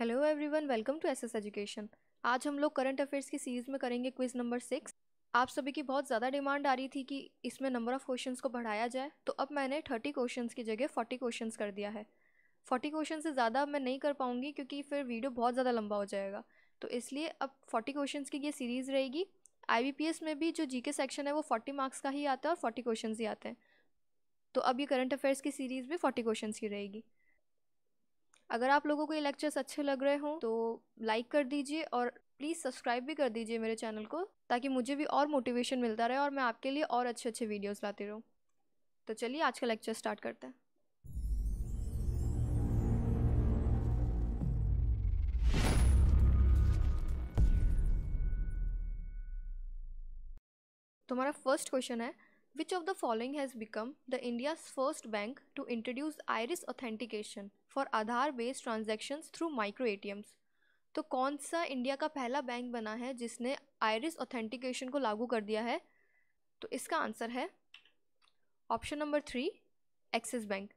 Hello everyone welcome to SS education आज हम लोग करंट अफेयर्स की सीरीज़ में करेंगे क्विज नंबर सिक्स आप सभी की बहुत ज़्यादा डिमांड आ रही थी कि इसमें नंबर ऑफ़ क्वेश्चंस को बढ़ाया जाए तो अब मैंने थर्टी क्वेश्चंस की जगह फोर्टी क्वेश्चंस कर दिया है। फोर्टी क्वेश्चन से ज़्यादा मैं नहीं कर पाऊँगी क्योंकि फिर वीडियो बहुत ज़्यादा लंबा हो जाएगा। तो इसलिए अब फोर्टी क्वेश्चन की ये सीरीज़ रहेगी। आई में भी जो जी सेक्शन है वो फोर्टी मार्क्स का ही आता है और फोर्टी क्वेश्चन ही आते हैं। तो अब ये करंट अफेयर्स की सीरीज़ भी फोर्टी क्वेश्चन की रहेगी। अगर आप लोगों को ये लेक्चर्स अच्छे लग रहे हों तो लाइक कर दीजिए और प्लीज़ सब्सक्राइब भी कर दीजिए मेरे चैनल को, ताकि मुझे भी और मोटिवेशन मिलता रहे और मैं आपके लिए और अच्छे अच्छे वीडियोस लाती रहूँ। तो चलिए आज का लेक्चर स्टार्ट करते हैं। तुम्हारा फ़र्स्ट क्वेश्चन है which of the following has become the India's first bank to introduce iris authentication for Aadhaar based transaction through micro A तो कौन सा इंडिया का पहला बैंक बना है जिसने आयरिस ऑथेंटिकेशन को लागू कर दिया है? तो इसका आंसर है option number three Axis Bank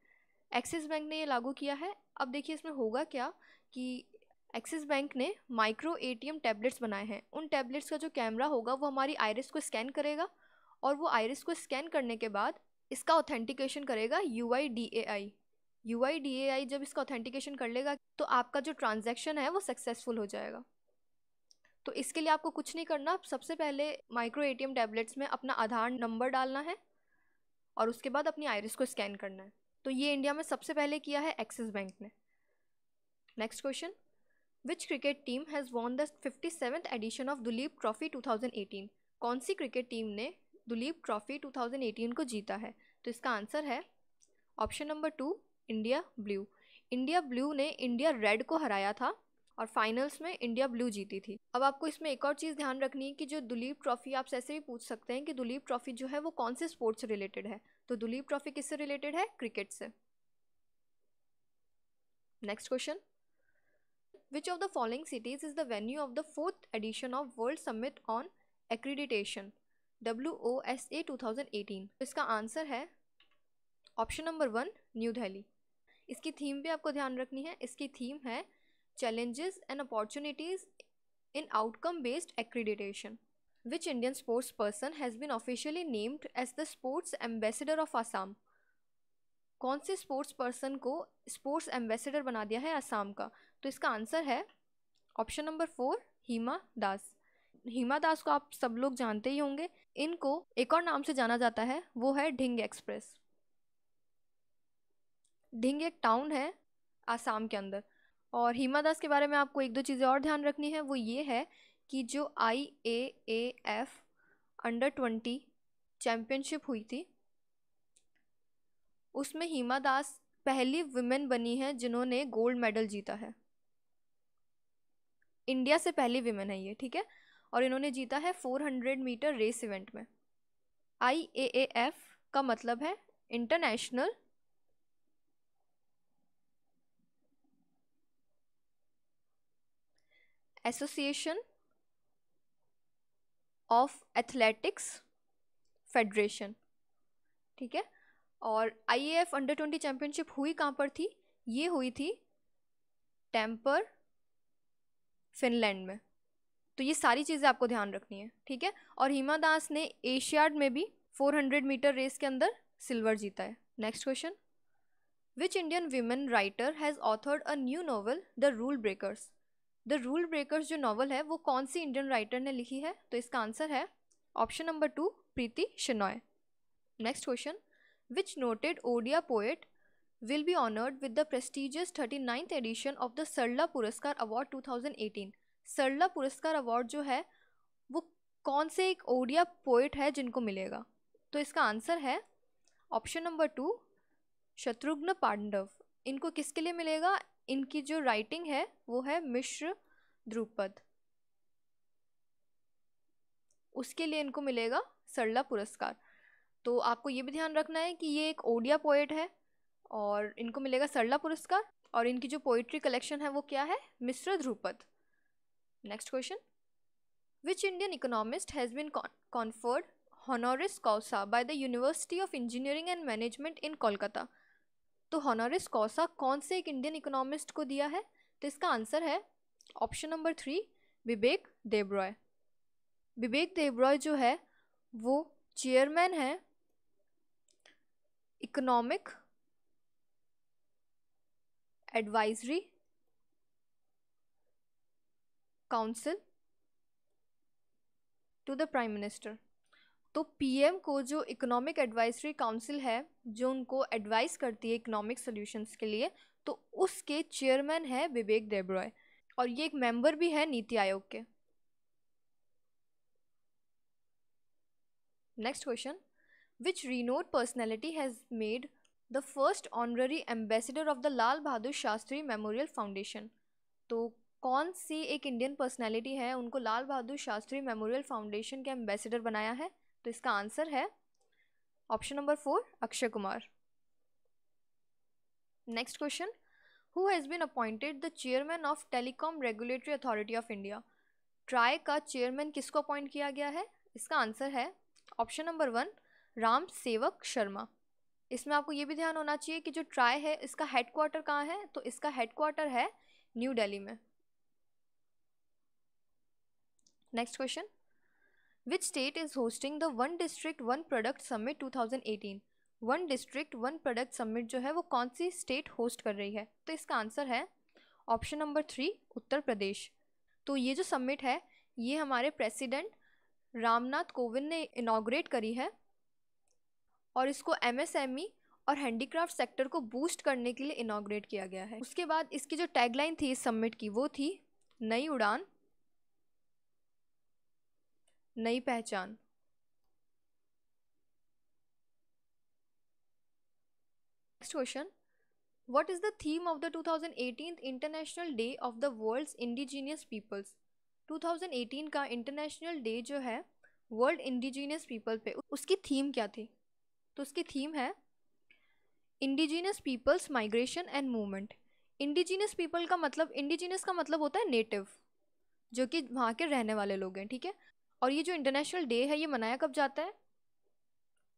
Axis Bank ने ये लागू किया है। अब देखिए इसमें होगा क्या कि एक्सिस बैंक ने माइक्रो एटीएम टैबलेट्स बनाए हैं। उन टैबलेट्स का जो कैमरा होगा वो हमारी आयरिस को स्कैन करेगा। और वो आयरिस को स्कैन करने के बाद इसका ऑथेंटिकेशन करेगा U I D A I U I D A I जब इसका ऑथेंटिकेशन कर लेगा तो आपका जो ट्रांजैक्शन है वो सक्सेसफुल हो जाएगा। तो इसके लिए आपको कुछ नहीं करना। सबसे पहले माइक्रो ए टी टैबलेट्स में अपना आधार नंबर डालना है और उसके बाद अपनी आयरिस को स्कैन करना है। तो ये इंडिया में सबसे पहले किया है एक्सिस बैंक ने। Next question which cricket team has won the fifty seventh edition of Duleep Trophy 2018 कौन सी क्रिकेट टीम ने दुलीप ट्रॉफी 2018 को जीता है। तो इसका आंसर है option number two, India Blue. India Blue ने इंडिया रेड को हराया था और फाइनल्स में इंडिया ब्लू जीती थी। अब आपको इसमें एक और चीज़ ध्यान रखनी है कि जो दुलीप ट्रॉफी, आप ऐसे भी पूछ सकते हैं कि दुलीप ट्रॉफी जो है वो कौन से स्पोर्ट्स से रिलेटेड है? तो दुलीप ट्रॉफी किससे रिलेटेड है? क्रिकेट से। Next question. Which of the following cities is the venue of the fourth edition of world summit on accreditation W O S A two thousand eighteen इसका answer है option number one, New Delhi. इसकी theme भी आपको ध्यान रखनी है। इसकी theme है challenges and opportunities in outcome based accreditation. Which Indian sports person has been officially named as the sports ambassador of Assam? कौन से स्पोर्ट्स पर्सन को स्पोर्ट्स एम्बेसडर बना दिया है असम का? तो इसका आंसर है option number four, Hima Das. Hima Das को आप सब लोग जानते ही होंगे। इनको एक और नाम से जाना जाता है, वो है ढिंग एक्सप्रेस। ढिंग एक टाउन है आसाम के अंदर। और हिमा दास के बारे में आपको एक दो चीज़ें और ध्यान रखनी है, वो ये है कि जो I A F under twenty championship हुई थी, उसमें हिमा दास पहली वुमेन बनी है जिन्होंने गोल्ड मेडल जीता है। इंडिया से पहली विमेन है ये, ठीक है? और इन्होंने जीता है 400 मीटर रेस इवेंट में। आई ए ए एफ़ का मतलब है international. Association of athletics federation. ठीक है? और I F under twenty championship हुई कहाँ पर थी? ये हुई थी टेम्पर, फिनलैंड में। तो ये सारी चीज़ें आपको ध्यान रखनी है, ठीक है? और हिमा दास ने एशियाड में भी 400 मीटर रेस के अंदर सिल्वर जीता है। Next question which Indian women writer has authored a new novel the rule breakers the rule breakers जो नॉवल है, वो कौन सी इंडियन राइटर ने लिखी है? तो इसका आंसर है option number two Preeti Shenoy next question which noted Odia poet will be honoured with the prestigious thirty ninth edition of the Sarala Puraskar award two thousand eighteen Sarala Puraskar award जो है, वो कौन से एक Odia poet है जिनको मिलेगा? तो इसका आंसर है option number two Shatrughna Pandav. इनको किसके लिए मिलेगा? इनकी जो राइटिंग है, वो है मिश्र ध्रुपद उसके लिए इनको मिलेगा सरला पुरस्कार। तो आपको ये भी ध्यान रखना है कि ये एक ओडिया पोइट है और इनको मिलेगा सरला पुरस्कार। और इनकी जो पोइट्री कलेक्शन है, वो क्या है? मिश्र Dhrupad next question which Indian economist has been conferred honoris causa by the university of engineering and management in Kolkata तो हॉनोरिस कौसा कौन से एक इंडियन इकोनॉमिस्ट को दिया है? तो इसका आंसर है option number three Vivek Debroy Vivek Debroy जो है, वो चेयरमैन है economic advisory council to the prime minister तो पीएम को जो इकोनॉमिक एडवाइजरी काउंसिल है, जो उनको एडवाइस करती है इकोनॉमिक सॉल्यूशंस के लिए तो उसके चेयरमैन है विवेक देबरॉय और ये एक मेंबर भी है नीति आयोग के. Next question which renowned personality has made the first honorary ambassador of the Lal Bahadur Shastri memorial foundation तो कौन सी एक इंडियन पर्सनैलिटी है? उनको लाल बहादुर शास्त्री मेमोरियल फाउंडेशन के एम्बेसडर बनाया है। तो इसका आंसर है option number four Akshay Kumar next question who has been appointed the chairman of telecom regulatory authority of India TRAI का चेयरमैन किसको अपॉइंट किया गया है इसका आंसर है ऑप्शन नंबर वन राम सेवक शर्मा इसमें आपको ये भी ध्यान होना चाहिए कि जो ट्राई है, इसका हेडक्वार्टर कहाँ है? तो इसका हेडक्वार्टर है न्यू दिल्ली में। Next question which state is hosting the one district one product summit 2018 one district one product summit जो है वो कौन सी स्टेट होस्ट कर रही है? तो इसका आंसर है option number three Uttar Pradesh तो ये जो समिट है, ये हमारे प्रेसिडेंट रामनाथ कोविंद ने इनाग्रेट करी है और इसको एमएसएमई और हैंडीक्राफ्ट सेक्टर को बूस्ट करने के लिए इनाग्रेट किया गया है। उसके बाद इसकी जो टैगलाइन थी इस समिट की, वो थी नई उड़ान नई पहचान। Next question what is the theme of the 2018 international day of the world's indigenous peoples? 2018 का इंटरनेशनल डे जो है वर्ल्ड इंडिजीनियस पीपल पे। उसकी थीम क्या थी? तो उसकी थीम है indigenous peoples migration and movement indigenous people का मतलब इंडिजीनियस का मतलब होता है नेटिव जो कि वहाँ के रहने वाले लोग हैं, ठीक है? और ये जो इंटरनेशनल डे है, ये मनाया कब जाता है?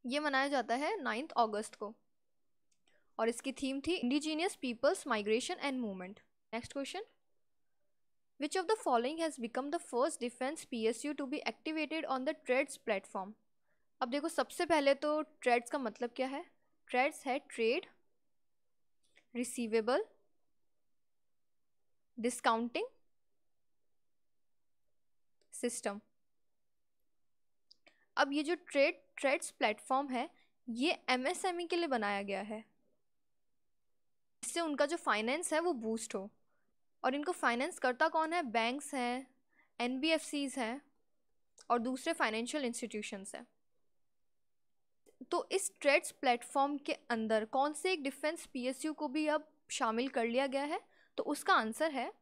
ये मनाया जाता है नाइन्थ अगस्त को। और इसकी थीम थी indigenous peoples migration and movement next question the following has become the first defence P S U to be activated on the TReDS platform अब देखो, सबसे पहले तो ट्रेड्स का मतलब क्या है? ट्रेड्स है ट्रेड रिसीवेबल डिस्काउंटिंग सिस्टम अब ये जो ट्रेड ट्रेड्स प्लेटफॉर्म है, ये एमएसएमई के लिए बनाया गया है। इससे उनका जो फाइनेंस है वो बूस्ट हो। और इनको फाइनेंस करता कौन है? बैंक्स हैं एन हैं और दूसरे फाइनेंशियल इंस्टीट्यूशंस हैं। तो इस ट्रेड्स प्लेटफॉर्म के अंदर कौन से एक डिफेंस पीएसयू को भी अब शामिल कर लिया गया है? तो उसका आंसर है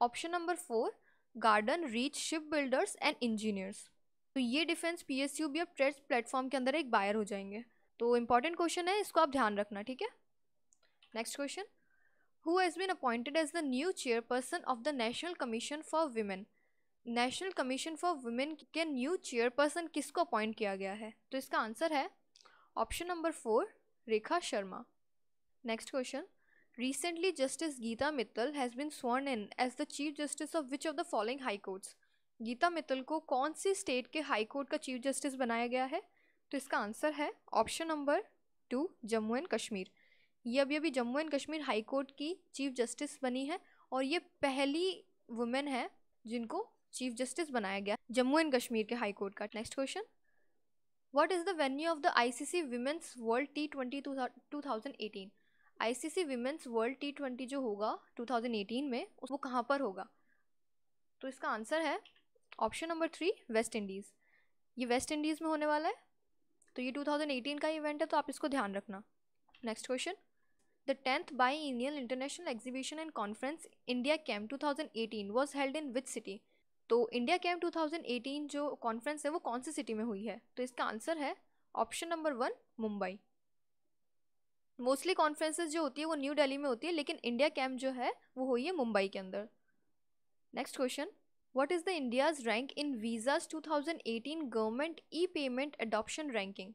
option number four Garden Reach ship builders and engineers तो ये डिफेंस पीएसयू भी अब ट्रेड्स प्लेटफॉर्म के अंदर एक बायर हो जाएँगे। तो इंपॉर्टेंट क्वेश्चन है, इसको आप ध्यान रखना, ठीक है? Next question who has been appointed as the new chairperson of the national commission for women national commission for women के न्यू चेयरपर्सन किसको अपॉइंट किया गया है? तो इसका आंसर है option number four Rekha Sharma. Next question recently justice Gita Mittal has been sworn in as the chief justice of which of the following high Courts? Gita Mittal को कौन सी स्टेट के हाई कोर्ट का chief justice बनाया गया है? तो इसका आंसर है option number two, Jammu and Kashmir. ये अभी अभी Jammu and Kashmir high court की चीफ जस्टिस बनी है और ये पहली वुमेन है जिनको चीफ जस्टिस बनाया गया जम्मू एंड कश्मीर के हाई कोर्ट का। Next question. What is the venue of the ICC women's world T twenty two thousand eighteen ICC women's world T twenty जो होगा 2018 में, वो कहाँ पर होगा? तो इसका आंसर है option number three, West Indies. ये वेस्ट इंडीज़ में होने वाला है। तो ये 2018 का इवेंट है तो आप इसको ध्यान रखना। Next question the tenth bi Indian international exhibition and conference India camp 2018 was held in which city तो इंडिया कैम्प 2018 जो कॉन्फ्रेंस है, वो कौन सी सिटी में हुई है? तो इसका आंसर है option number one Mumbai mostly conferences जो होती है, वो न्यू दिल्ली में होती है, लेकिन इंडिया कैम्प जो है, वो हुई है मुंबई के अंदर। Next question What is the India's rank in Visa's 2018 government e payment adoption ranking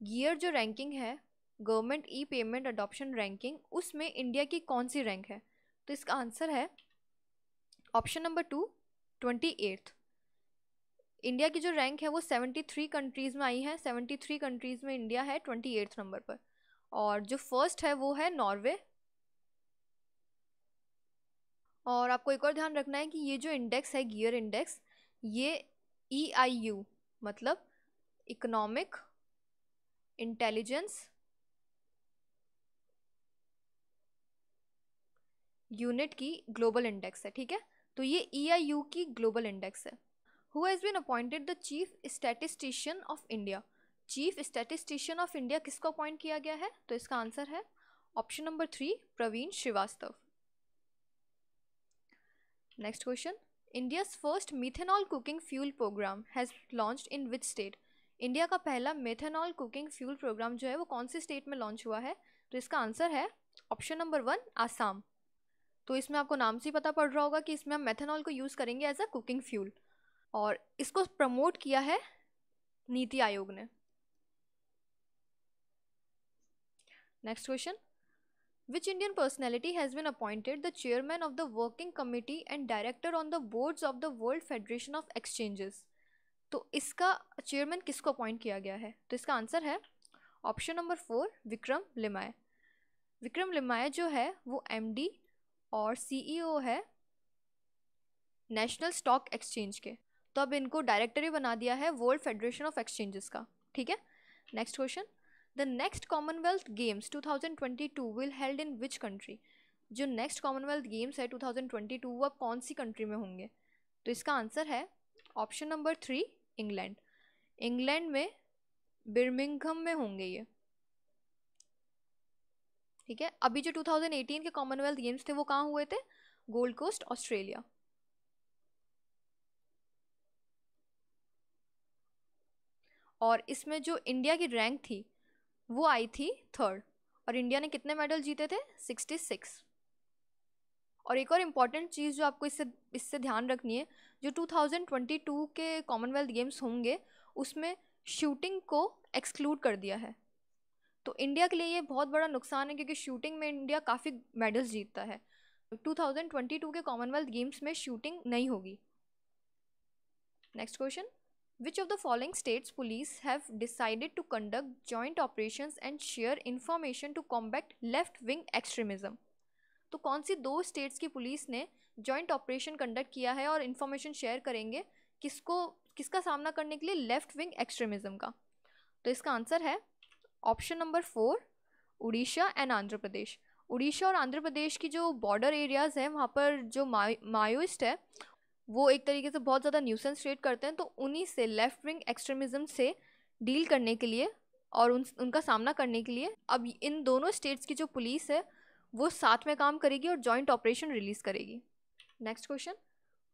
GEAR जो रैंकिंग है government e payment adoption ranking उसमें इंडिया की कौन सी रैंक है? तो इसका आंसर है option number two twenty eighth India की जो रैंक है वो सेवेंटी थ्री कंट्रीज़ में आई है. सेवेंटी थ्री कंट्रीज़ में इंडिया है ट्वेंटी एट्थ नंबर पर. और जो फ़र्स्ट है वो है नॉर्वे और आपको एक और ध्यान रखना है कि ये जो इंडेक्स है गियर इंडेक्स ये ई आई यू मतलब इकोनॉमिक इंटेलिजेंस यूनिट की ग्लोबल इंडेक्स है, ठीक है? तो ये ई आई यू की ग्लोबल इंडेक्स है। Who has been appointed the chief statistician of India chief statistician of India किसको अपॉइंट किया गया है? तो इसका आंसर है option number three Praveen Srivastava next question India's first methanol cooking fuel programme has launched in which state India का पहला methanol cooking fuel programme जो है, वो कौन से स्टेट में लॉन्च हुआ है? तो इसका आंसर है ऑप्शन नंबर वन आसाम तो इसमें आपको नाम से ही पता पड़ रहा होगा कि इसमें हम मेथेनॉल को यूज़ करेंगे एज अ कुकिंग फ्यूल और इसको प्रमोट किया है नीति आयोग ने. Next question which Indian personality has been appointed the chairman of the working committee and director on the boards of the world federation of exchanges तो इसका chairman किसको appoint किया गया है? तो इसका आंसर है option number four Vikram Limaye Vikram Limaye जो है, वो एमडी और सीईओ e है नेशनल स्टॉक एक्सचेंज के. तो अब इनको डायरेक्टर ही बना दिया है वर्ल्ड फेडरेशन ऑफ़ एक्सचेंजेस का. ठीक है? Next question the next Commonwealth Games 2022 will held in which country जो नेक्स्ट कॉमनवेल्थ गेम्स है 2022 वो अब कौन सी कंट्री में होंगे? तो इसका आंसर है option number three England England में बिर्मिंगम में होंगे ये। ठीक है? अभी जो 2018 के कॉमनवेल्थ गेम्स थे, वो कहाँ हुए थे? गोल्ड कोस्ट ऑस्ट्रेलिया और इसमें जो इंडिया की रैंक थी वो आई थी थर्ड और इंडिया ने कितने मेडल जीते थे? सिक्सटी सिक्स और एक और इंपॉर्टेंट चीज़ जो आपको इससे इससे ध्यान रखनी है, जो 2022 के कॉमनवेल्थ गेम्स होंगे, उसमें शूटिंग को एक्सक्लूड कर दिया है। तो इंडिया के लिए ये बहुत बड़ा नुकसान है, क्योंकि शूटिंग में इंडिया काफ़ी मेडल्स जीतता है। 2022 के कॉमनवेल्थ गेम्स में शूटिंग नहीं होगी। Next question Which of the following states police have decided to conduct joint operations and share information to combat left wing extremism? तो कौन सी दो स्टेट्स की पुलिस ने जॉइंट ऑपरेशन कंडक्ट किया है और इन्फॉर्मेशन शेयर करेंगे किसको, किसका सामना करने के लिए लेफ़्ट विंग एक्सट्रीमिज्म का तो इसका आंसर है option number four Orissa and Andhra Pradesh Orissa और आंध्र प्रदेश की जो बॉर्डर एरियाज़ हैं, वहाँ पर जो मायोइस्ट है वो एक तरीके से बहुत ज़्यादा न्यूसेंस क्रिएट करते हैं तो उन्हीं से लेफ़्ट विंग एक्सट्रीमिज़म से डील करने के लिए और उन, उनका सामना करने के लिए अब इन दोनों स्टेट्स की जो पुलिस है, वो साथ में काम करेगी और जॉइंट ऑपरेशन रिलीज़ करेगी। Next question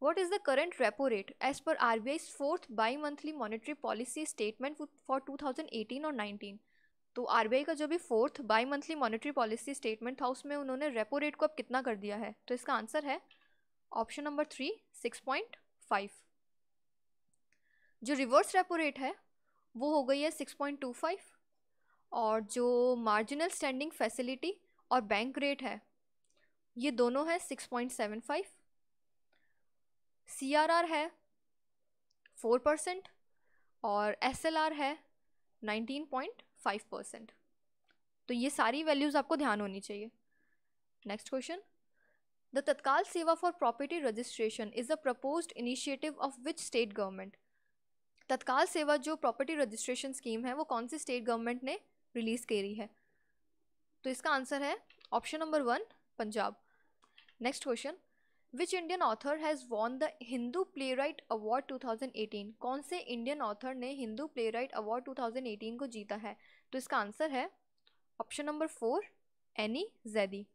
what is the current repo rate as per R B I fourth bimonthly monetary policy statement for two thousand eighteen और नाइनटीन तो आरबीआई का जो भी fourth bimonthly monetary policy statement था, उसमें उन्होंने repo rate को अब कितना कर दिया है? तो इसका आंसर है option number three, six point five. जो रिवर्स रेपो रेट है, वो हो गई है सिक्स पॉइंट टू फाइव। और जो मार्जिनल स्टैंडिंग फैसिलिटी और बैंक रेट है, ये दोनों है six point seven five. C R R है फोर परसेंट और एस एल आर है नाइनटीन पॉइंट फाइव परसेंट। तो ये सारी वैल्यूज़ आपको ध्यान होनी चाहिए। Next question. The Tatkal Seva for Property Registration is a proposed initiative of which state government? तत्काल सेवा जो प्रॉपर्टी रजिस्ट्रेशन स्कीम है, वो कौन सी स्टेट गवर्नमेंट ने रिलीज़ करी है? तो इसका आंसर है option number one Punjab next question which Indian author has won the Hindu playwright award 2018 कौन से इंडियन ऑथर ने हिंदू प्ले राइट अवार्ड 2018 को जीता है? तो इसका आंसर है option number four Annie Zaidi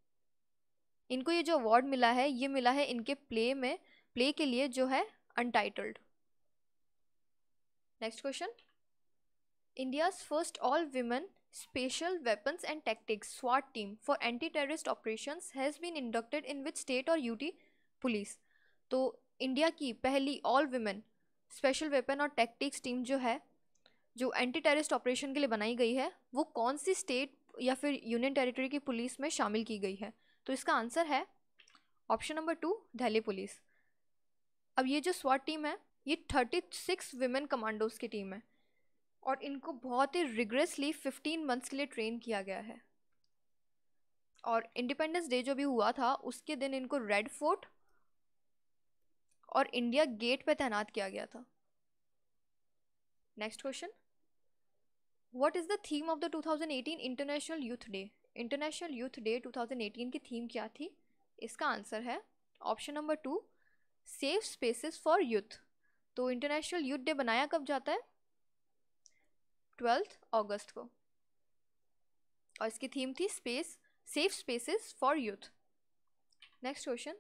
इनको ये जो अवार्ड मिला है, ये मिला है इनके प्ले में प्ले के लिए जो है untitled next question India's first all women special weapons and tactics स्वाट team for anti terrorist operation has been inducted in which state और यूटी पुलिस तो इंडिया की पहली ऑल विमेन स्पेशल वेपन और टेक्टिक्स टीम जो है, जो anti terrorist operation के लिए बनाई गई है, वो कौन सी स्टेट या फिर यूनियन टेरिटरी की पुलिस में शामिल की गई है? तो इसका आंसर है option number two, Delhi police. अब ये जो स्वाट टीम है, ये थर्टी सिक्स विमेन कमांडोज की टीम है और इनको बहुत ही रिग्रेसली फिफ्टीन मंथ्स के लिए ट्रेन किया गया है। और इंडिपेंडेंस डे जो भी हुआ था, उसके दिन इनको रेड फोर्ट और इंडिया गेट पे तैनात किया गया था। Next question what is the theme of the 2018 international youth day international youth day 2018 की थीम क्या थी? इसका आंसर है option number two, safe spaces for youth. तो इंटरनेशनल यूथ डे बनाया कब जाता है? ट्वेल्थ अगस्त को। और इसकी थीम थी space, safe spaces for youth. Next question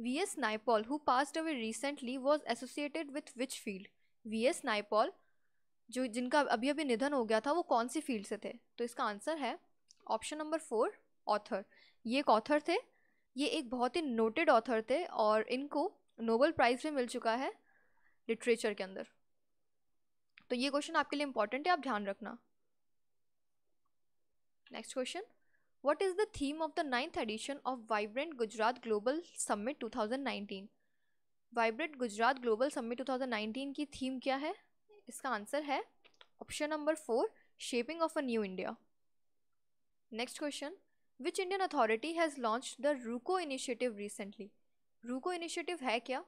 V S Naipaul who passed away recently was associated with which field V S Naipaul जो जिनका अभी अभी निधन हो गया था, वो कौन सी फ़ील्ड से थे? तो इसका आंसर है ऑप्शन नंबर फोर, ऑथर। ये एक ऑथर थे। ये एक बहुत ही नोटेड ऑथर थे और इनको नोबल प्राइज़ भी मिल चुका है लिटरेचर के अंदर। तो ये क्वेश्चन आपके लिए इंपॉर्टेंट है, आप ध्यान रखना। Next question what is the theme of the ninth edition of vibrant Gujarat global summit 2019 vibrant Gujarat global summit 2019 की थीम क्या है? इसका आंसर है option number four shaping of a new India next question which Indian authority has launch the RUCO initiative recently RUCO initiative है क्या?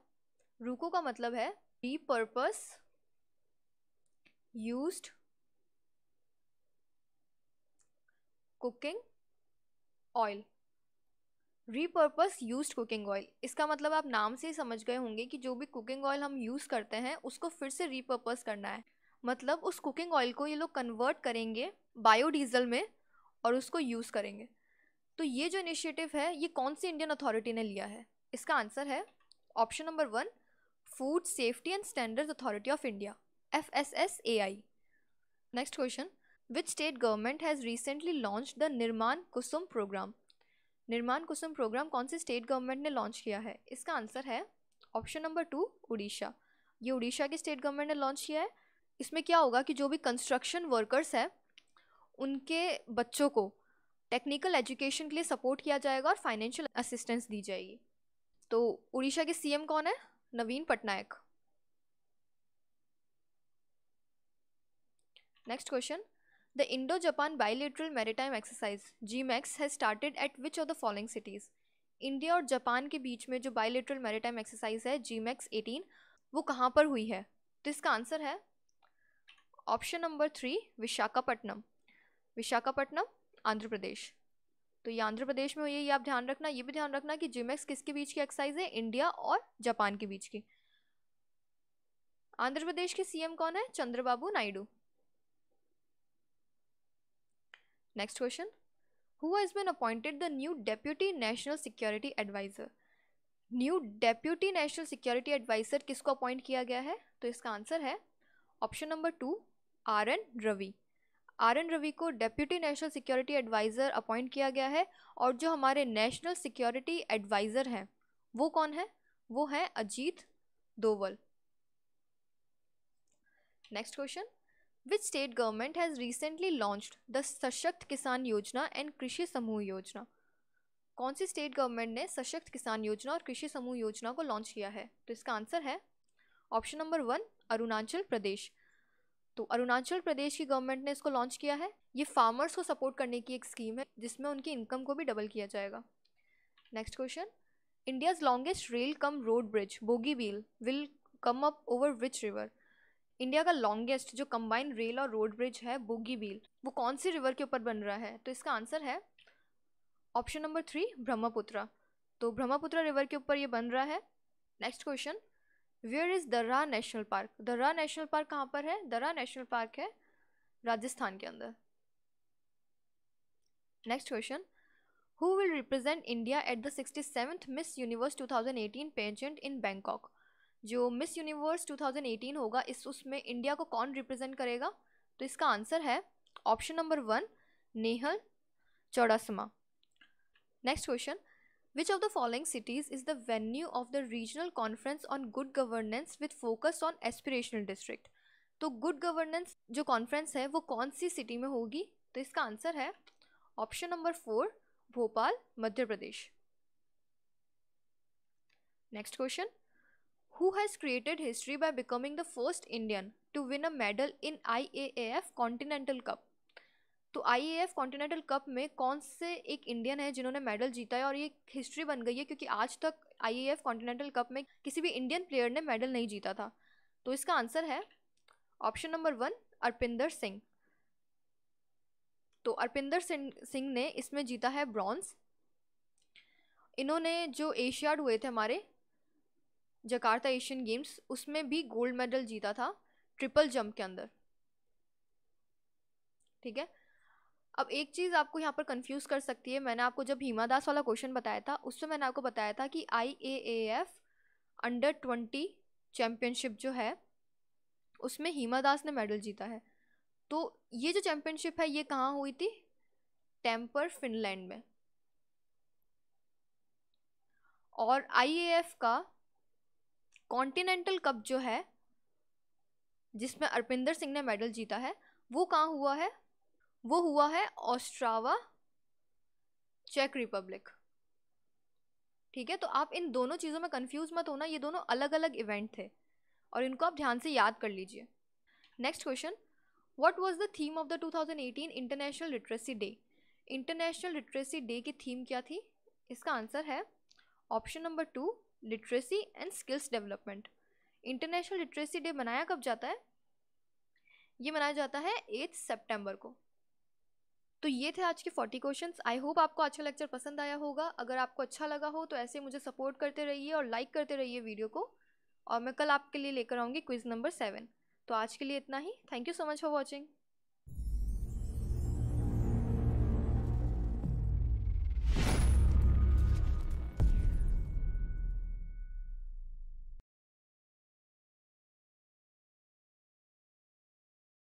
RUCO का मतलब है repurpose, used cooking oil repurpose use cooking oil इसका मतलब आप नाम से ही समझ गए होंगे कि जो भी कुकिंग ऑयल हम यूज़ करते हैं, उसको फिर से रीपर्पस करना है। मतलब उस कुकिंग ऑयल को ये लोग कन्वर्ट करेंगे बायोडीज़ल में और उसको यूज़ करेंगे। तो ये जो इनिशिएटिव है, ये कौन सी इंडियन अथॉरिटी ने लिया है? इसका आंसर है option number one food safety and standard authority of India F S S A I next question which state government has recently launch the Nirman Kusum programme Nirman Kusum programme कौन सी state government ने launch किया है? इसका answer है option number to Orissa ये उड़ीसा की state government ने लॉन्च किया है। इसमें क्या होगा कि जो भी कंस्ट्रक्शन वर्कर्स है उनके बच्चों को टेक्निकल एजुकेशन के लिए सपोर्ट किया जाएगा और फाइनेंशियल असिस्टेंस दी जाएगी। तो उड़ीसा के सीएम कौन है? Naveen Patnaik. Next question the Indo Japan bilateral maritime exercise JIMEX has started at which of the following cities India और जापान के बीच में जो बायोलिट्रल मैरिटाइम एक्सरसाइज है जी मैक्स एटीन वो कहाँ पर हुई है? तो इसका आंसर है option number three Visakhapatnam. Visakhapatnam, Andhra Pradesh. तो ये आंध्र प्रदेश में है ये आप ध्यान रखना, ये भी ध्यान रखना कि जिमेक्स किसके बीच की एक्सरसाइज है? इंडिया और जापान के बीच की। आंध्र प्रदेश के सीएम कौन है? Chandrababu Naidu. Next question who has been appointed the new deputy national security adviser new deputy national security adviser किसको अपॉइंट किया गया है? तो इसका आंसर है option number two R N Ravi R N Ravi को deputy national security adviser appoint किया गया है और जो हमारे नेशनल सिक्योरिटी एडवाइज़र हैं, वो कौन है? वो है Ajit Doval next question which state government has recently launched the Sashakt Kisan Yojana and कृषि समूह योजना कौन सी स्टेट गवर्नमेंट ने सशक्त किसान योजना और कृषि समूह योजना को लॉन्च किया है? तो इसका आंसर है option number one Arunachal Pradesh तो अरुणाचल प्रदेश की गवर्नमेंट ने इसको लॉन्च किया है। ये फार्मर्स को सपोर्ट करने की एक स्कीम है, जिसमें उनकी इनकम को भी डबल किया जाएगा। Next question India's longest rail cum road bridge Bogibeel will come up over which river India का लॉन्गेस्ट जो कंबाइन रेल और रोड ब्रिज है बोगी बील वो कौन सी रिवर के ऊपर बन रहा है? तो इसका आंसर है ऑप्शन नंबर थ्री ब्रह्मपुत्रा। तो ब्रह्मपुत्रा रिवर के ऊपर ये बन रहा है। Next question where is Darrah national park Darrah national park कहाँ पर है? दर्रा नेशनल पार्क है राजस्थान के अंदर। Next question who will represent India at the sixty seventh Miss Universe 2018 pageant in Bangkok जो मिस यूनिवर्स 2018 होगा, इस उसमें इंडिया को कौन रिप्रेजेंट करेगा? तो इसका आंसर है option number one Nehal Chudasama next question Which of the following cities is the venue of the regional conference on good governance with focus on aspirational district? तो गुड गवर्नेंस जो conference है, वो कौन सी city में होगी? तो इसका answer है option number four Bhopal, Madhya Pradesh. Next question who has created history by becoming the first Indian to win a medal in I A F continental cup तो I A F continental cup में कौन से एक Indian है जिन्होंने medal जीता है और ये हिस्ट्री बन गई है? क्योंकि आज तक I A F continental cup में किसी भी इंडियन प्लेयर ने मेडल नहीं जीता था। तो इसका आंसर है option number one Arpinder Singh तो अरपिंदर सिंह ने इसमें जीता है ब्रॉन्ज इन्होंने जो एशियाड हुए थे हमारे जकार्ता एशियन गेम्स उसमें भी गोल्ड मेडल जीता था ट्रिपल जंप के अंदर। ठीक है? अब एक चीज़ आपको यहाँ पर कंफ्यूज कर सकती है, मैंने आपको जब हिमा दास वाला क्वेश्चन बताया था उसमें मैंने आपको बताया था कि I A F under twenty championship जो है, उसमें हिमा दास ने मेडल जीता है। तो ये जो चैम्पियनशिप है, ये कहाँ हुई थी? टेम्पर फिनलैंड में। और आईएएफ का कॉन्टिनेंटल कप जो है, जिसमें अरपिंदर सिंह ने मेडल जीता है, वो कहाँ हुआ है? वो हुआ है ऑस्ट्रावा चेक रिपब्लिक। ठीक है तो आप इन दोनों चीज़ों में कंफ्यूज मत होना, ये दोनों अलग अलग इवेंट थे, और इनको आप ध्यान से याद कर लीजिए। Next question what was the theme of the 2018 international literacy day international literacy day की थीम क्या थी? इसका आंसर है option number two literacy and skills development international literacy day मनाया कब जाता है? ये मनाया जाता है एथ सेप्टेम्बर को। तो ये थे आज के फोर्टी क्वेश्चंस आई होप आपको अच्छा लेक्चर पसंद आया होगा. अगर आपको अच्छा लगा हो तो ऐसे मुझे सपोर्ट करते रहिए और लाइक करते रहिए वीडियो को. और मैं कल आपके लिए लेकर आऊँगी क्विज़ नंबर सेवन तो आज के लिए इतना ही. Thank you so much for watching